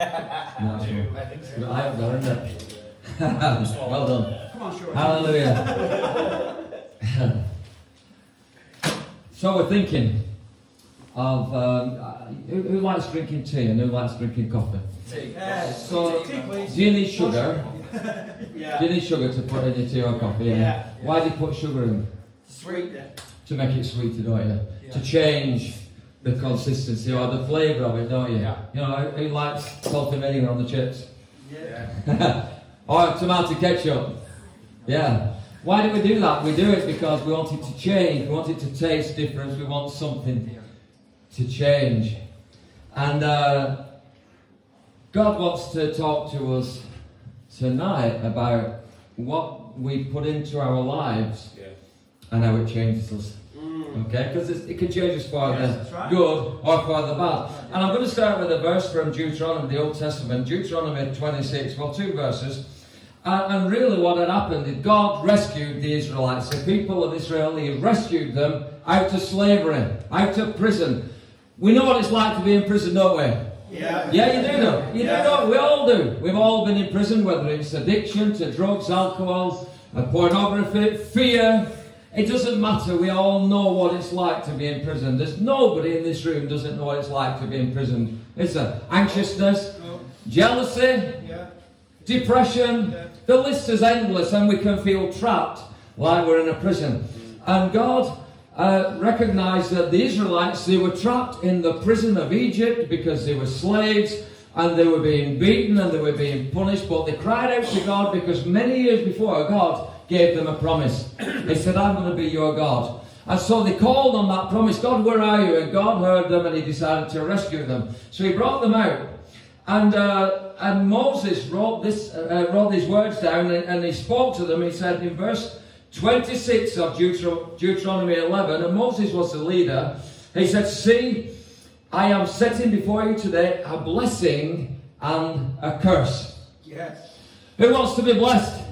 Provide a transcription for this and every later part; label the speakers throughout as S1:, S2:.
S1: No,
S2: I think so.
S1: I haven't got it. well done.
S2: Come on, sure.
S1: Hallelujah. so we're thinking of um, uh, who, who likes drinking tea and who likes drinking coffee? Tea.
S2: Yes.
S1: So,
S2: Tea,
S1: do you need sugar?
S2: Yeah.
S1: Do you need sugar to put in your tea or coffee?
S2: Yeah.
S1: Why do you put sugar in?
S2: Sweet. Yeah.
S1: To make it sweeter, don't you?
S2: Yeah.
S1: To change the consistency or the flavour of it, don't you?
S2: Yeah.
S1: You know, who likes salt and vinegar on the chips?
S2: Yeah.
S1: or tomato ketchup. Yeah. Why do we do that? We do it because we want it to change. We want it to taste different. We want something to change. And uh, God wants to talk to us tonight about what we put into our lives and how it changes us. Okay? Because it can change us for
S2: Yes,
S1: the
S2: right.
S1: good or for the bad. And I'm going to start with a verse from Deuteronomy, the Old Testament, Deuteronomy 26, well, two verses. And, and really, what had happened is God rescued the Israelites, the people of Israel. He rescued them out of slavery, out of prison. We know what it's like to be in prison, don't we?
S2: Yeah.
S1: Yeah, you do know. You
S2: Yeah.
S1: do know. We all do. We've all been in prison, whether it's addiction to drugs, alcohol, uh, pornography, fear. It doesn't matter. We all know what it's like to be in prison. There's nobody in this room doesn't know what it's like to be in prison. It's a anxiousness,
S2: No.
S1: jealousy,
S2: Yeah.
S1: depression.
S2: Yeah.
S1: The list is endless, and we can feel trapped like we're in a prison. And God uh, recognized that the Israelites they were trapped in the prison of Egypt because they were slaves and they were being beaten and they were being punished. But they cried out to God because many years before God gave them a promise. He said, "I'm going to be your God." And so they called on that promise, God, where are you? And God heard them and he decided to rescue them. So he brought them out. And, uh, and Moses wrote, this, uh, wrote these words down and, and he spoke to them. He said in verse 26 of Deutero- Deuteronomy 11, and Moses was the leader, he said, See, I am setting before you today a blessing and a curse.
S2: Yes.
S1: Who wants to be blessed?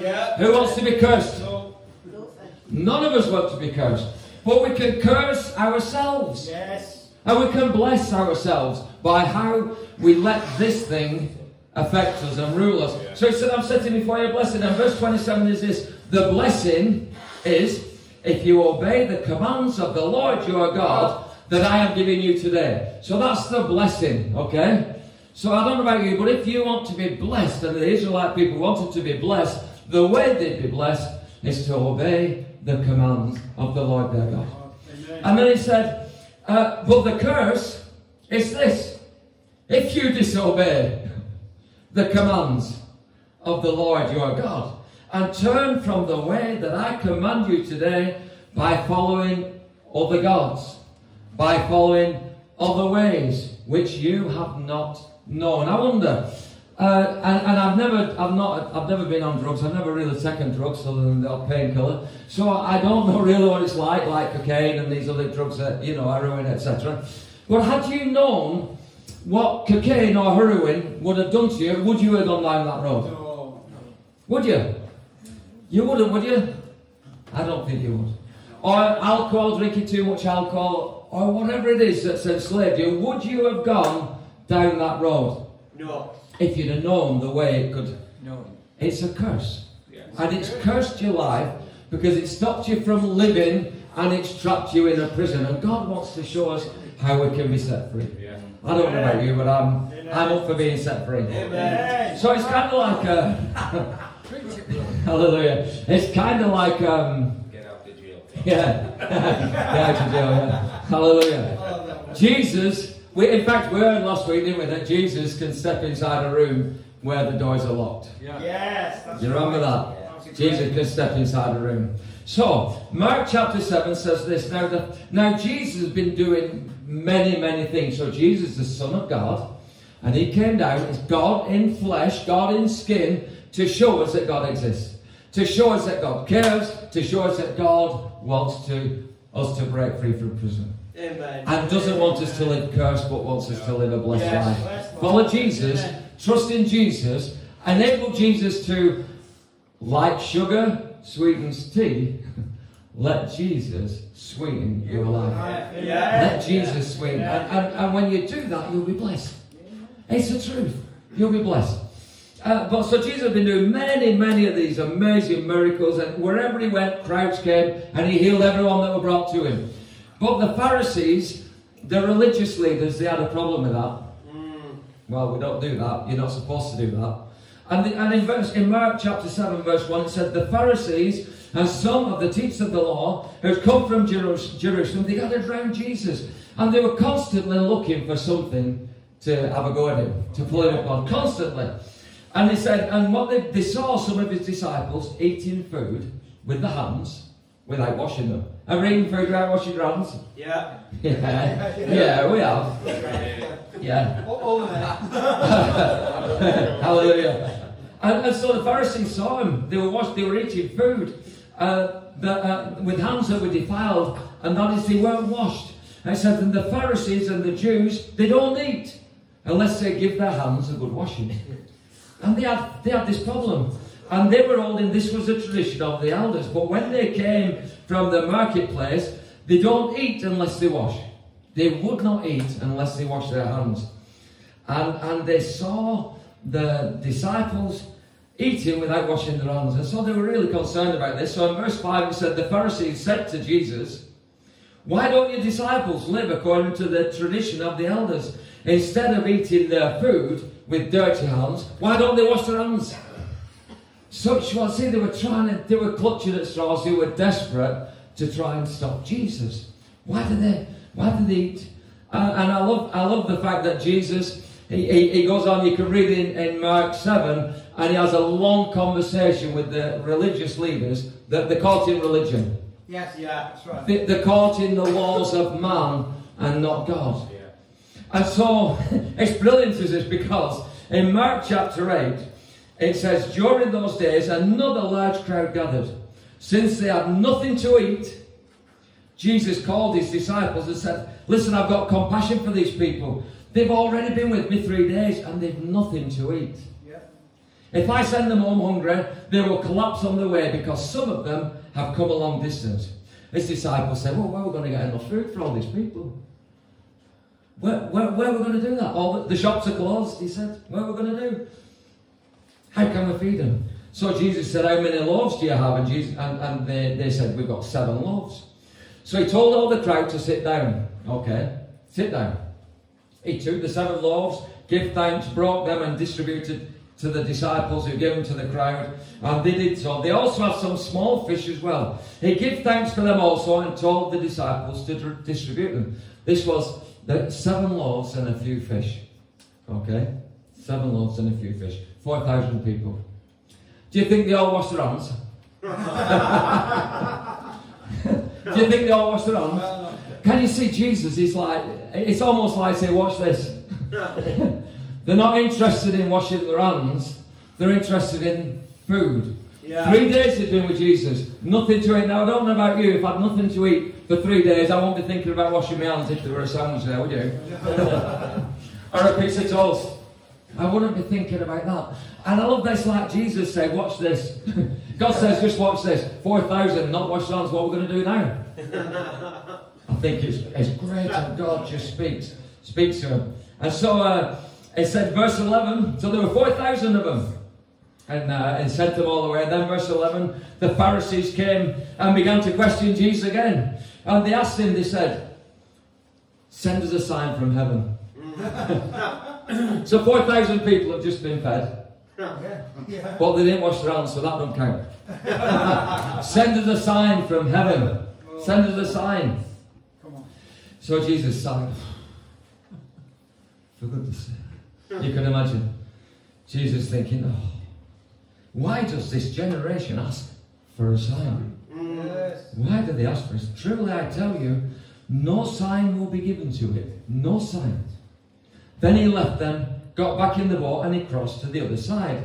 S2: Yeah.
S1: Who wants to be cursed?
S2: No.
S1: None of us want to be cursed. But we can curse ourselves.
S2: Yes.
S1: And we can bless ourselves by how we let this thing affect us and rule us. So he said, I'm setting before you a blessing. And verse 27 is this The blessing is if you obey the commands of the Lord your God that I am giving you today. So that's the blessing, okay? So I don't know about you, but if you want to be blessed, and the Israelite people wanted to be blessed, the way they'd be blessed is to obey the commands of the Lord their God.
S2: Amen.
S1: And then he said, uh, but the curse is this. If you disobey the commands of the Lord your God and turn from the way that I command you today by following other gods, by following other ways which you have not known. I wonder, uh, and, and I've never, I've not, I've never been on drugs. I've never really taken drugs other than the painkiller. So I don't know really what it's like, like cocaine and these other drugs, that, you know, heroin, etc. But had you known what cocaine or heroin would have done to you, would you have gone down that road?
S2: No.
S1: Would you? You wouldn't, would you? I don't think you would. Or alcohol, drinking too much alcohol, or whatever it is that's enslaved you, would you have gone down that road
S2: No.
S1: if you'd have known the way it could?
S2: No.
S1: It's a curse.
S2: Yes.
S1: And it's cursed your life because it stopped you from living and it's trapped you in a prison. And God wants to show us how we can be set free. I don't know about you, but I'm, I'm up for being set free.
S2: Amen.
S1: So it's kind of like a. Hallelujah. It's kind of like. Um,
S3: Get out the jail.
S1: yeah. Get out of jail, yeah. Hallelujah. Jesus, we, in fact, we heard last week, didn't we, that Jesus can step inside a room where the doors are locked. Yeah.
S2: Yes. that's
S1: you remember
S2: right.
S1: that?
S2: That's
S1: Jesus
S2: great.
S1: can step inside a room. So, Mark chapter 7 says this. Now, the, now Jesus has been doing many, many things. So, Jesus is the Son of God, and He came down as God in flesh, God in skin, to show us that God exists. To show us that God cares, to show us that God wants to us to break free from prison.
S2: Amen.
S1: And doesn't want us to live cursed, but wants us to live a blessed
S2: Yes,
S1: life. Follow Jesus,
S2: Amen.
S1: trust in Jesus, enable Jesus to, like sugar sweetens tea, let Jesus sweeten your life.
S2: Yeah.
S1: Let Jesus sweeten. And, and, and when you do that, you'll be blessed. It's the truth. You'll be blessed. Uh, but so Jesus has been doing many, many of these amazing miracles, and wherever he went, crowds came, and he healed everyone that were brought to him. But the Pharisees, the religious leaders, they had a problem with that. Mm. Well, we don't do that. You're not supposed to do that. And, the, and in, verse, in Mark chapter 7, verse 1, it said, The Pharisees and some of the teachers of the law who had come from Jerusalem, they gathered around Jesus. And they were constantly looking for something to have a go at him, to pull him upon, constantly. And they said, and what they, they saw some of his disciples eating food with the hands without washing them. Ever eaten food without washing your hands?
S2: Yeah.
S1: Yeah, yeah, we have. Yeah.
S2: All of that.
S1: Hallelujah. And, and so the Pharisees saw him. They were washed, they were eating food uh, that, uh, with hands that were defiled, and that is, they weren't washed. And it said, and the Pharisees and the Jews, they don't eat unless they give their hands a good washing. And they had, they had this problem. And they were holding this was a tradition of the elders. But when they came from the marketplace, they don't eat unless they wash. They would not eat unless they wash their hands. And, and they saw the disciples eating without washing their hands. And so they were really concerned about this. So in verse 5 it said, The Pharisees said to Jesus, Why don't your disciples live according to the tradition of the elders? Instead of eating their food with dirty hands, why don't they wash their hands? Such was, see, they were trying to, they were clutching at straws, they were desperate to try and stop Jesus. Why did they, why did they eat? Uh, and I love, I love the fact that Jesus, he, he, he goes on, you can read in, in Mark 7, and he has a long conversation with the religious leaders that they're caught in religion.
S2: Yes, yeah, that's right.
S1: They- They're caught in the laws of man and not God. Yeah. And so it's brilliant is this because in Mark chapter 8, it says, During those days, another large crowd gathered. Since they had nothing to eat, Jesus called his disciples and said, Listen, I've got compassion for these people. They've already been with me three days and they've nothing to eat.
S2: Yeah.
S1: If I send them home hungry, they will collapse on the way because some of them have come a long distance. His disciples said, Well, where are we going to get enough food for all these people? Where, where, where are we going to do that? All the, the shops are closed, he said. Where are we going to do? How can we feed them? So Jesus said, How many loaves do you have? And, Jesus, and, and they, they said, We've got seven loaves. So he told all the crowd to sit down. Okay, sit down. He took the seven loaves, gave thanks, broke them, and distributed to the disciples who gave them to the crowd. And they did so. They also had some small fish as well. He gave thanks for them also and told the disciples to distribute them. This was the seven loaves and a few fish. Okay? Seven loaves and a few fish. 4,000 people. Do you think they all washed their hands? Do you think they all washed their hands? Can you see Jesus? He's like, it's almost like say, watch this. They're not interested in washing their hands, they're interested in food.
S2: yeah.
S1: Three days they've been with Jesus, nothing to eat. Now, I don't know about you, if I had nothing to eat for three days, I won't be thinking about washing my hands if there were a sandwich there, would you? or a piece of toast. I wouldn't be thinking about that. And I love this, like Jesus said, watch this. God says, just watch this. 4,000 not washed hands, what we're we going to do now? I think it's, it's great that God just speaks, speaks to him. And so uh, it said, verse 11, so there were 4,000 of them. And, uh, and sent them all away. And then verse 11, the Pharisees came and began to question Jesus again. And they asked him, they said, send us a sign from heaven. so 4,000 people have just been fed.
S2: Yeah. Yeah.
S1: But they didn't wash their hands, so that don't count. send us a sign from heaven. Send us a sign.
S2: Come on.
S1: So Jesus sighed. For goodness sake. You can imagine Jesus thinking, oh, why does this generation ask for a sign?
S2: Yes.
S1: Why do they ask for it? Truly I tell you, no sign will be given to it. No sign. Then he left them, got back in the boat, and he crossed to the other side.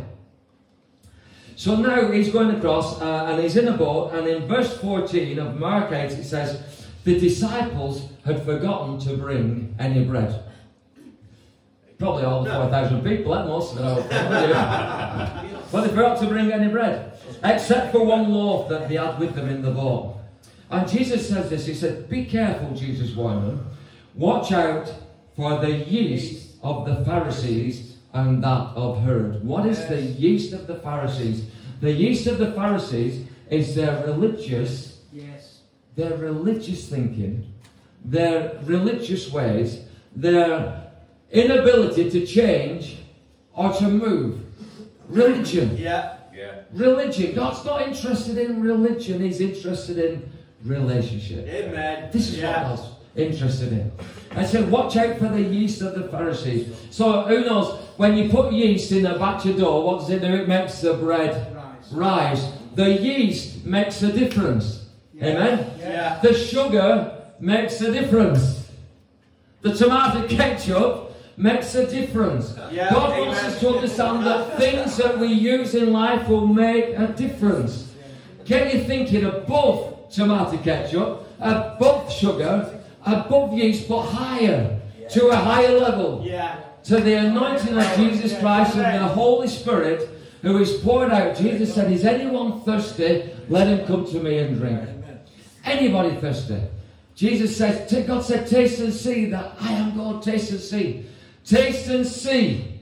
S1: So now he's going across, uh, and he's in a boat, and in verse 14 of Mark 8 it says, The disciples had forgotten to bring any bread. Probably all the 4,000 people, at most of it. I would think. But they forgot to bring any bread, except for one loaf that they had with them in the boat. And Jesus says this, he said, Be careful, Jesus warned them. Watch out for the yeast of the Pharisees and that of Herod. What is the yeast of the Pharisees? The yeast of the Pharisees is their religious,
S2: Yes.
S1: their religious thinking, their religious ways, their inability to change or to move. Religion.
S2: Yeah.
S3: Yeah.
S1: Religion. God's not interested in religion, He's interested in relationship.
S2: Amen.
S1: This is
S2: yeah.
S1: what God's interested in. I said, watch out for the yeast of the Pharisees. So who knows, when you put yeast in a batch of dough, what does it do? It makes the bread
S2: Rise.
S1: rise. The yeast makes a difference. Amen?
S2: Yeah.
S1: The sugar makes a difference. The tomato ketchup makes a difference.
S2: Yeah,
S1: God
S2: amen.
S1: wants us to understand that things that we use in life will make a difference. Get your thinking above tomato ketchup, above sugar, above yeast, but higher, to a higher level
S2: Yeah.
S1: to the anointing of Jesus Christ and the Holy Spirit who is poured out. Jesus said, Is anyone thirsty? Let him come to me and drink. Anybody thirsty? Jesus said, God said, Taste and see that I am God. Taste and see. Taste and see.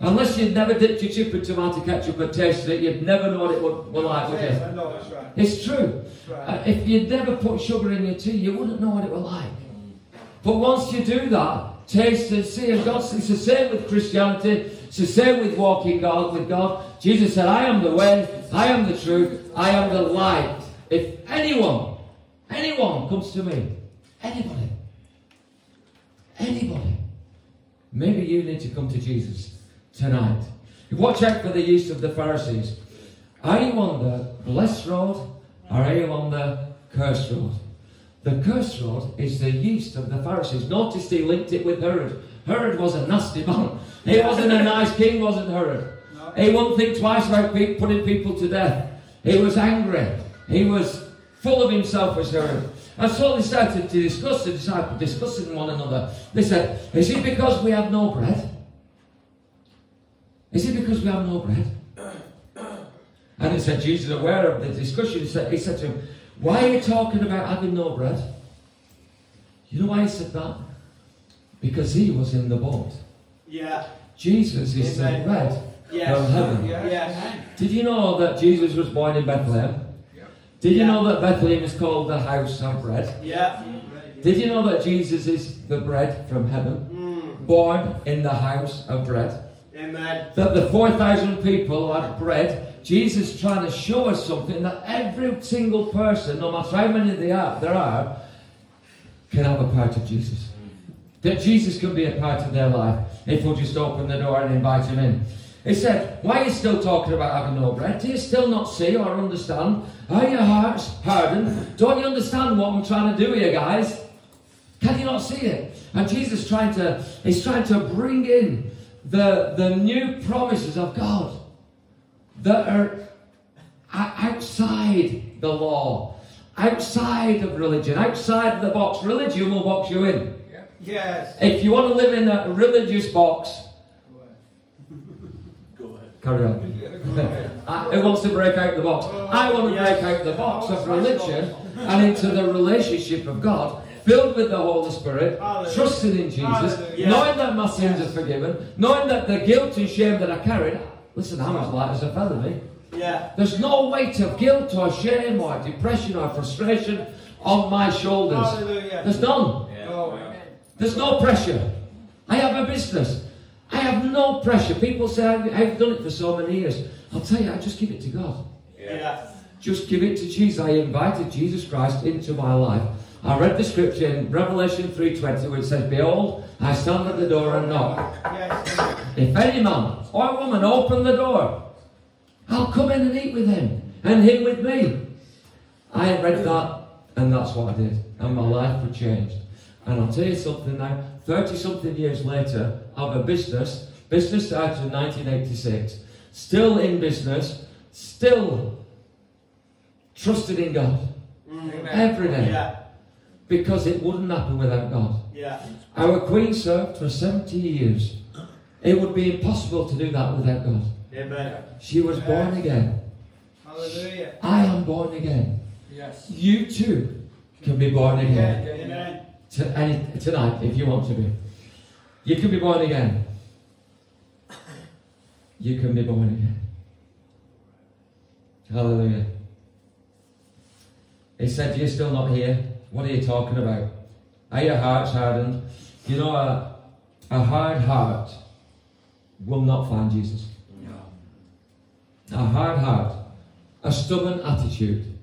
S1: Unless you'd never dipped your chip in tomato ketchup and tasted it, you'd never know what it would, would like, would
S2: Yes,
S1: you?
S2: I know that's right.
S1: It's true.
S2: Right.
S1: Uh, if you'd never put sugar in your tea, you wouldn't know what it was like. But once you do that, taste and see, and God, it's the same with Christianity, it's the same with walking God with God. Jesus said, I am the way, I am the truth, I am the light. If anyone, anyone comes to me, anybody, anybody, maybe you need to come to Jesus tonight. Watch out for the yeast of the Pharisees. Are you on the blessed road or are you on the cursed road? The cursed road is the yeast of the Pharisees. Notice he linked it with Herod. Herod was a nasty man. He wasn't a nice king, wasn't Herod? He wouldn't think twice about putting people to death. He was angry. He was full of himself as Herod. And so they started to discuss, the disciples discussing one another. They said, Is it because we have no bread? Is it because we have no bread? And he said, Jesus, aware of the discussion, he said, he said to him, Why are you talking about having no bread? You know why he said that? Because he was in the boat.
S2: Yeah.
S1: Jesus is the bread
S2: Yes.
S1: from heaven.
S2: Yes.
S1: Did you know that Jesus was born in Bethlehem? Did you
S2: Yeah.
S1: know that Bethlehem is called the house of bread?
S2: Yeah.
S1: Did you know that Jesus is the bread from heaven?
S2: Mm.
S1: Born in the house of bread?
S2: Amen.
S1: that the 4,000 people had bread, Jesus is trying to show us something that every single person, no matter how many they are, there are, can have a part of Jesus. That Jesus can be a part of their life if we'll just open the door and invite him in. He said, Why are you still talking about having no bread? Do you still not see or understand? Are your hearts hardened? Don't you understand what I'm trying to do here, guys? Can you not see it? And Jesus trying to, he's trying to bring in the, the new promises of God that are outside the law, outside of religion, outside of the box. Religion will box you in.
S2: Yes.
S1: If you want to live in a religious box,
S3: Go ahead.
S1: carry on. I- Who wants to break out the box? I want to oh, break out the box oh, of religion and into the relationship of God, filled with the Holy Spirit,
S2: Hallelujah.
S1: trusting in Jesus,
S2: Hallelujah.
S1: knowing that my sins are forgiven, knowing that the guilt and shame that I carried. Listen, I'm as light as a feather, me.
S2: Yeah.
S1: There's no weight of guilt or shame or depression or frustration on my shoulders.
S2: Hallelujah.
S1: There's none.
S2: Oh.
S1: There's no pressure. I have a business. I have no pressure. People say I've, I've done it for so many years. I'll tell you, I just give it to God.
S2: Yeah.
S1: Just give it to Jesus. I invited Jesus Christ into my life. I read the scripture in Revelation 3.20 where it says, Behold, I stand at the door and knock.
S2: Yes.
S1: If any man or woman open the door, I'll come in and eat with him, and him with me. I read that, and that's what I did, and my life was changed. And I'll tell you something now, 30 something years later, I have a business. Business started in 1986. Still in business, still trusted in God mm-hmm. every day
S2: Yeah.
S1: Because it wouldn't happen without God.
S2: Yeah.
S1: Our Queen served for 70 years. It would be impossible to do that without God.
S2: Amen.
S1: She was born again.
S2: Hallelujah.
S1: I am born again.
S2: Yes.
S1: You too can be born again
S2: Amen.
S1: to, any, tonight if you want to be. You can be born again. You can be born again. Hallelujah. He said, You're still not here. What are you talking about? Are your hearts hardened? You know, a, a hard heart will not find Jesus. A hard heart, a stubborn attitude,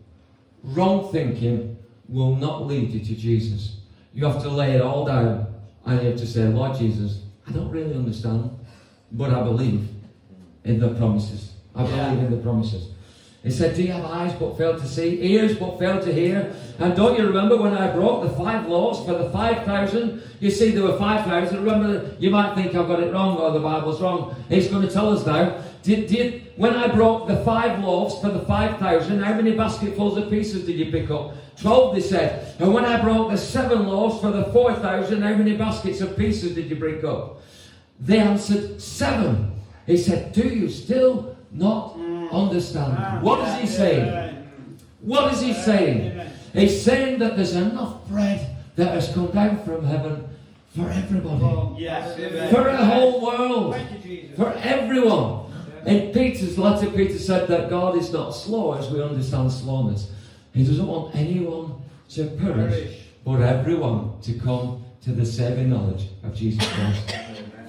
S1: wrong thinking will not lead you to Jesus. You have to lay it all down and you have to say, Lord Jesus, I don't really understand, but I believe in the promises. I believe in the promises. He said, Do you have eyes but fail to see, ears but fail to hear? And don't you remember when I broke the five laws for the 5,000? You see, there were 5,000. Remember, you might think I've got it wrong or the Bible's wrong. He's going to tell us now. Did, did, when I broke the five loaves for the 5,000, how many basketfuls of pieces did you pick up? 12, they said. And when I broke the seven loaves for the 4,000, how many baskets of pieces did you bring up? They answered, Seven. He said, Do you still not understand? What is he saying? What is he saying? He's saying that there's enough bread that has come down from heaven for everybody,
S2: Yes.
S1: For the whole world,
S2: you,
S1: for everyone. In Peter's letter, Peter said that God is not slow as we understand slowness. He doesn't want anyone to perish, but everyone to come to the saving knowledge of Jesus Christ.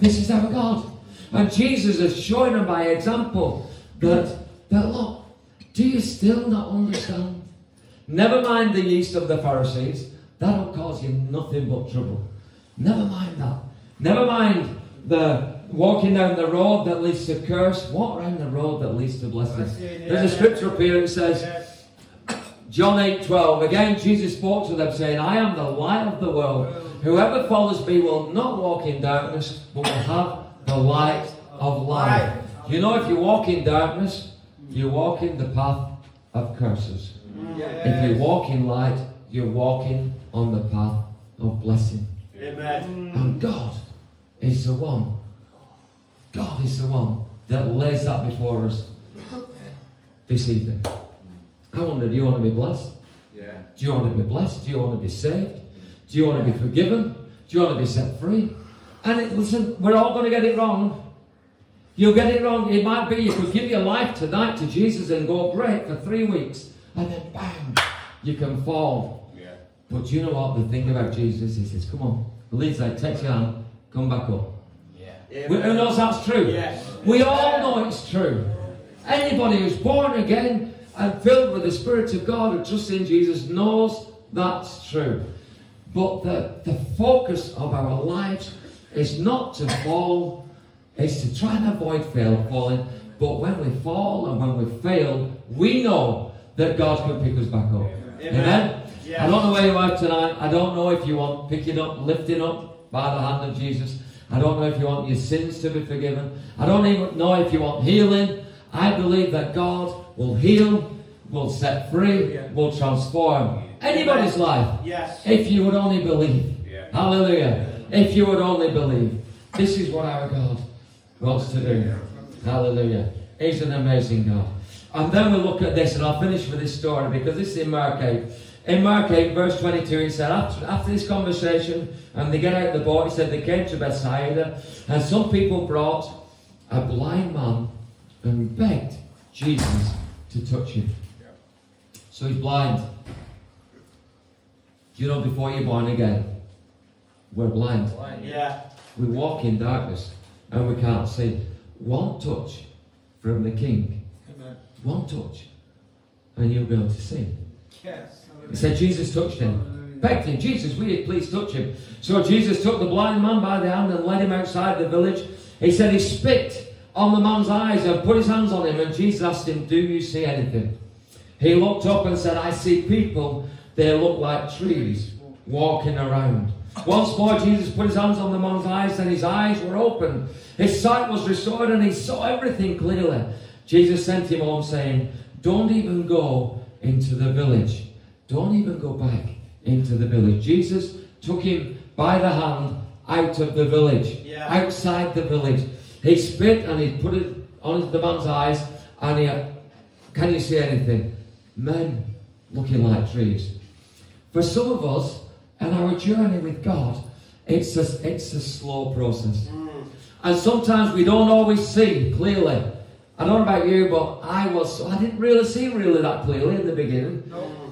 S1: This is our God. And Jesus is showing them by example that, look, do you still not understand? Never mind the yeast of the Pharisees. That'll cause you nothing but trouble. Never mind that. Never mind the walking down the road that leads to curse. Walk around the road that leads to blessing.
S2: Blessing,
S1: There's a scripture up here that says, John 8 12. Again, Jesus spoke to them, saying, I am the light of the world. Whoever follows me will not walk in darkness, but will have the light of life. You know, if you walk in darkness, you walk in the path of curses. If you walk in light, you're walking on the path of blessing.
S2: Amen.
S1: And God is the one. God is the one that lays that before us this evening. I wonder, do you want to be blessed?
S3: Yeah.
S1: Do you want to be blessed? Do you want to be saved? Do you want to be forgiven? Do you want to be set free? And it, listen, we're all going to get it wrong. You'll get it wrong. It might be you could give your life tonight to Jesus and go great for three weeks, and then bang, you can fall.
S3: Yeah.
S1: But you know what? The thing about Jesus, is? he says, "Come on, the lead's like, take your hand, come back up."
S2: Yeah.
S1: We- Who knows that's true?
S2: Yes.
S1: We all know it's true. Anybody who's born again and filled with the Spirit of God who trusts in Jesus knows that's true. But the, the focus of our lives is not to fall, it's to try and avoid fail, falling. But when we fall and when we fail, we know that God can pick us back up. Amen?
S2: Yes.
S1: I don't know where you are tonight. I don't know if you want picking up, lifting up by the hand of Jesus. I don't know if you want your sins to be forgiven. I don't even know if you want healing. I believe that God will heal, will set free, will transform anybody's life
S2: Yes.
S1: if you would only believe.
S3: Yeah.
S1: Hallelujah. If you would only believe. This is what our God wants to do. Hallelujah. He's an amazing God. And then we'll look at this, and I'll finish with this story because this is in Mark 8. In Mark 8, verse 22, he said, after, after this conversation, and they get out of the boat, he said they came to Bethsaida, and some people brought a blind man and begged Jesus to touch him. So he's blind. You know, before you're born again, we're blind.
S2: Yeah.
S1: We walk in darkness and we can't see. One touch from the King,
S2: Amen.
S1: one touch, and you'll be able to see.
S2: Yes.
S1: He said Jesus touched him. Begged him, Jesus, will you please touch him? So Jesus took the blind man by the hand and led him outside the village. He said he spit on the man's eyes and put his hands on him, and Jesus asked him, Do you see anything? He looked up and said, I see people, they look like trees walking around. Once more, Jesus put his hands on the man's eyes, and his eyes were open. His sight was restored, and he saw everything clearly. Jesus sent him home, saying, Don't even go into the village. Don't even go back into the village. Jesus took him by the hand out of the village,
S2: Yeah.
S1: outside the village. He spit and he put it on the man's eyes, and he, can you see anything? Men looking like trees. For some of us, and our journey with God It's a, it's a slow process. Mm. And sometimes we don't always see clearly. I don't know about you, but I was, I didn't really see really that clearly in the beginning.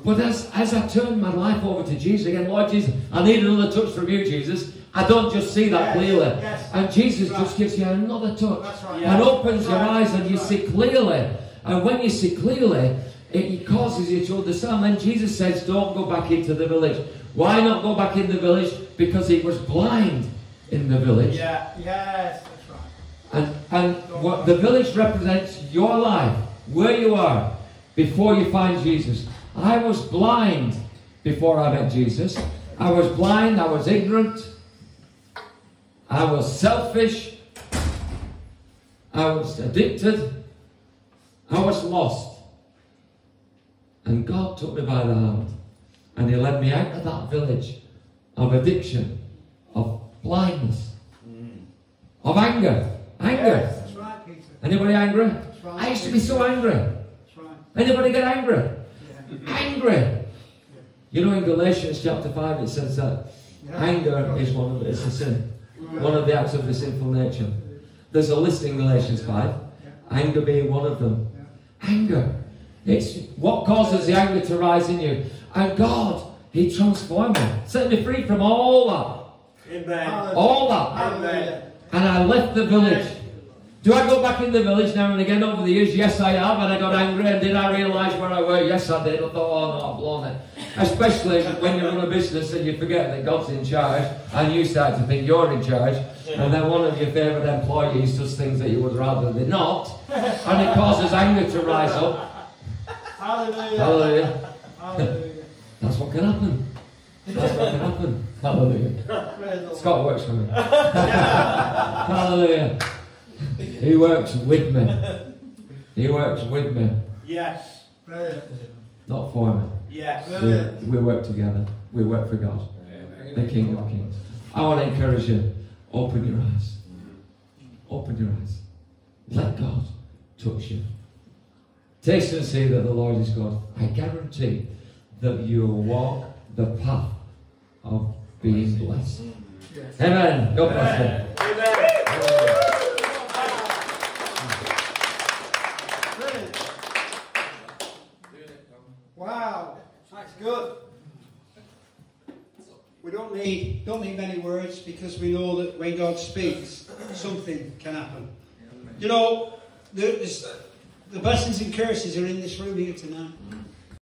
S1: But as, as I turned my life over to Jesus again, Lord Jesus, I need another touch from you, Jesus. I don't just see that
S2: Yes,
S1: clearly.
S2: yes.
S1: And Jesus
S2: Right.
S1: just gives you another touch
S2: right.
S1: and opens your eyes and you see clearly. And when you see clearly, it, it causes you to understand. Then Jesus says, Don't go back into the village. Why not go back in the village? Because he was blind in the village.
S2: Yeah. Yes. That's right.
S1: And, and what the village represents your life, where you are before you find Jesus. I was blind before I met Jesus. I was blind, I was ignorant, I was selfish, I was addicted, I was lost. And God took me by the hand and He led me out of that village of addiction, of blindness, mm. of anger. Anger.
S2: Yes, That's right, Peter.
S1: Anybody angry?
S2: That's right.
S1: I used to be so angry.
S2: That's right.
S1: Anybody get angry?
S2: Yeah.
S1: Angry. You know, in Galatians chapter 5, it says that
S2: Yeah.
S1: anger is one of it's a sin, one of the acts of the sinful nature. There's a list in Galatians 5, anger being one of them. Anger. It's what causes the anger to rise in you. And God, He transformed me, set me free from all that.
S2: Amen.
S1: All that.
S2: Hallelujah.
S1: And I left the village. Do I go back in the village now and again over the years? Yes, I have. And I got angry. And did I realise where I were? Yes, I did. I thought, oh no, I've blown it. Especially when you run a business and you forget that God's in charge and you start to think you're in charge. And then one of your favourite employees does things that you would rather they not. And it causes anger to rise up.
S2: Hallelujah.
S1: Hallelujah.
S2: Hallelujah.
S1: That's what can happen. That's what can happen. Hallelujah.
S2: Praise the Lord.
S1: Scott works for me. Hallelujah. He works with me. He works with me,
S2: Yes.
S1: Not for me.
S2: Yes.
S1: We, we work together. We work for God, the King of Kings. I want to encourage you. Open your eyes. Open your eyes. Let God touch you. Taste and see that the Lord is God. I guarantee that you'll walk the path of being blessed. Mm.
S2: Yes.
S1: Amen. God bless you.
S2: Amen. Wow, that's good. We don't need don't need many words because we know that when God speaks, something can happen. You know, the, the, the blessings and curses are in this room here tonight.